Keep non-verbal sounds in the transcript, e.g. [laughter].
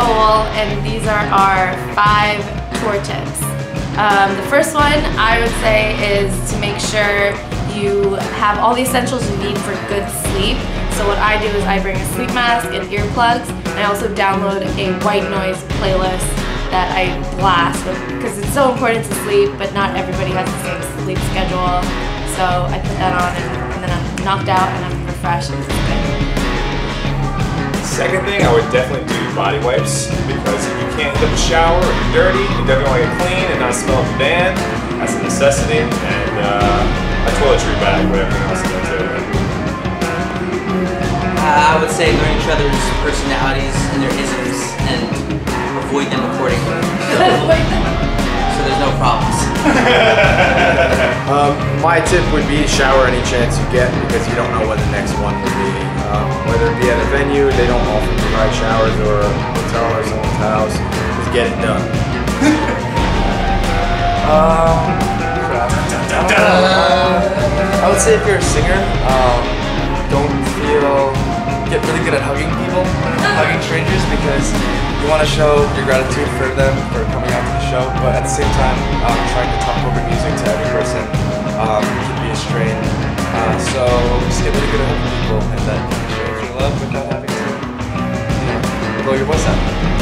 OWEL, and these are our five tour tips. Um, the first one I would say is to make sure you have all the essentials you need for good sleep. So what I do is I bring a sleep mask and earplugs, and I also download a white noise playlist that I blast because it's so important to sleep, but not everybody has the same sleep schedule. So I put that on and, and then I'm knocked out and I'm refreshed. Second thing, I would definitely do body wipes because if you can't get the shower or you're dirty, you definitely want to get clean and not smell the band. That's a necessity. And uh, a toiletry bag whatever everything else in there. Uh, I would say learn each other's personalities and their isms and avoid them accordingly. [laughs] so there's no problems. [laughs] My tip would be shower any chance you get because you don't know when the next one will be. Um, whether it be at a venue, they don't often provide showers or a hotel or someone's house. Just get it done. [laughs] Um. I would say if you're a singer, um, don't feel get really good at hugging people, hugging strangers because you want to show your gratitude for them for coming out to the show, but at the same time, um, trying to talk over music to every person just get really good at hugging people and then uh, show your love without having to, you know, blow your voice out.